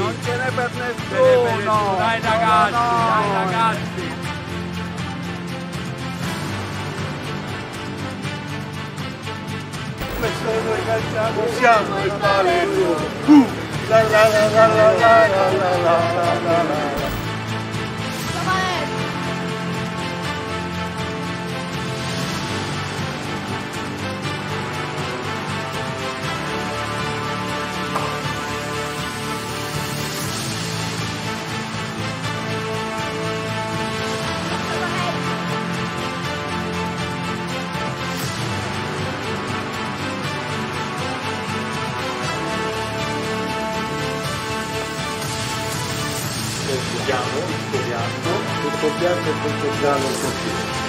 Non ce n'è per nessuno! Dai ragazzi, no, no. dai ragazzi! Questo è noi cantiamo, siamo il Palermo! Uh! la la la la la la la la la la la tutto bianco, tutto bianco e tutto piano così.